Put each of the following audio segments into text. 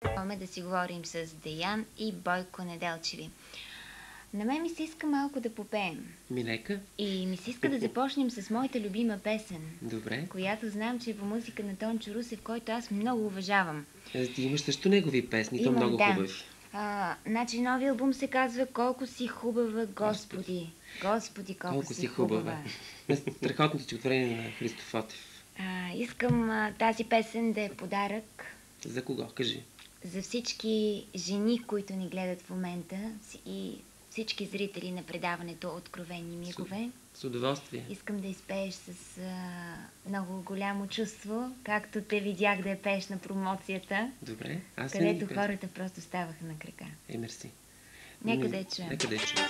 Продължаваме да си говорим с Деян и Бойко Неделчеви. На мен ми се иска малко да попеем. Ми нека. И ми се иска да започнем с моята любима песен, Добре. която знам, че е по музика на Тончо Русев, който аз много уважавам. Е, Ти имаш също негови песни, то Имам, много да. хубави. А, значи нови албум се казва Колко си хубава, Господи. Господи, колко, Колко си хубава. На страхотното стихотворение на Христо Фотев. А, искам а, тази песен да е подарък За кого? Кажи. За всички жени, които ни гледат в момента и всички зрители на предаването Откровени мигове. С удоволствие. Искам да изпееш с а, много голямо чувство, както те видях да я пееш на промоцията, Добре. Аз където хората просто ставаха на крака. Е, мерси. Нека да я чуем. Нека да я чуем.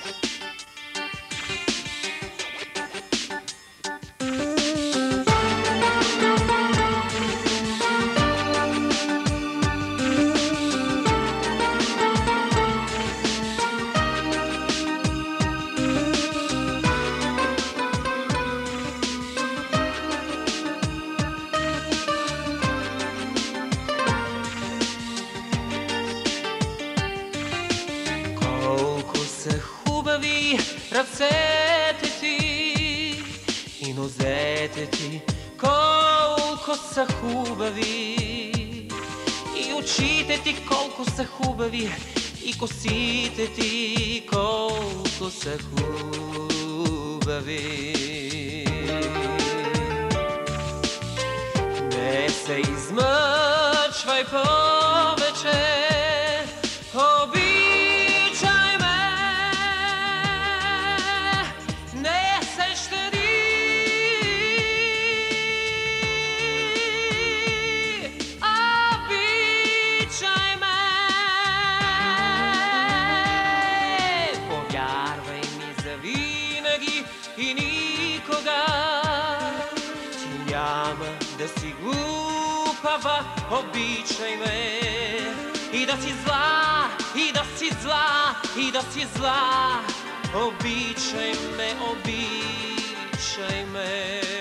Ръцете ти и нозете ти, колко са хубави. И очите ти колко са хубави, и косите ти колко са хубави. Не се измъчвай ščupava, običaj me I da si zla, i da si zla, i da si zla Običaj me, običaj me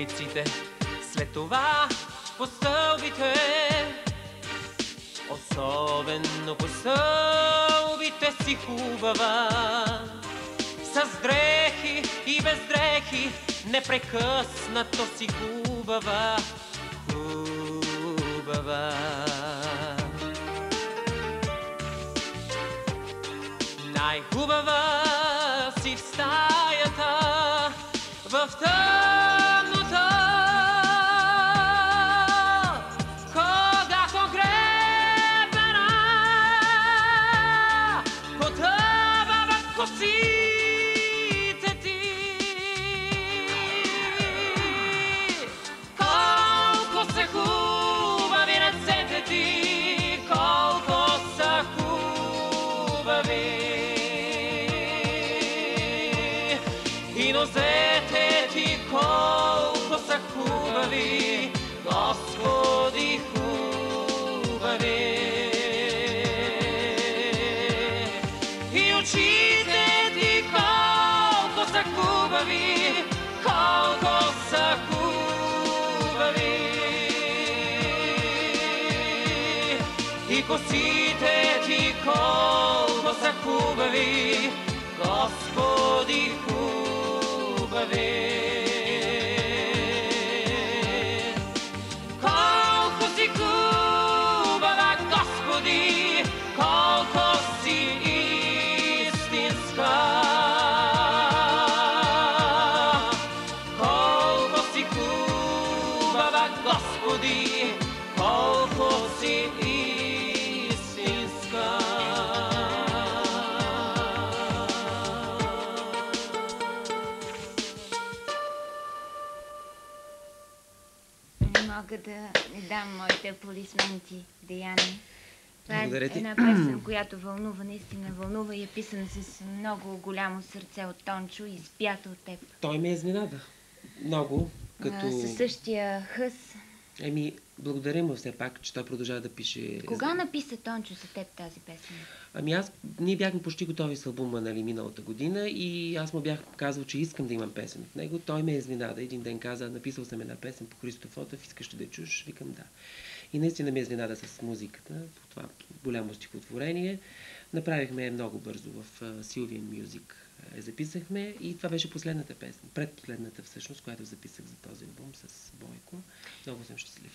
улиците, след това по стълбите. Особено по стълбите си хубава, с дрехи и без дрехи, непрекъснато си хубава, хубава. Най-хубава си в стаята, в тъмнота. Са хубави, колко са хубави. И косите ти колко хубави, мога да не дам моите аплодисменти, Деяне. Това е една песен, която вълнува, наистина вълнува и е писана с много голямо сърце от Тончо и спята от теб. Той ме изненада. Много, като... А, със същия хъс. Еми, благодаря му все пак, че той продължава да пише. Кога написа Тончо за теб тази песен? Ами аз, ние бяхме почти готови с албума, нали, миналата година и аз му бях казал, че искам да имам песен от него. Той ме изненада. Един ден каза, написал съм една песен по Христо Фотов, искаш ли да чуш? Викам да. И наистина ме изненада с музиката, по това голямо стихотворение. Направихме много бързо в uh, Sylvian Music. uh, Я записахме и това беше последната песен, предпоследната всъщност, която записах за този албум с Бойко. Много съм щастлив.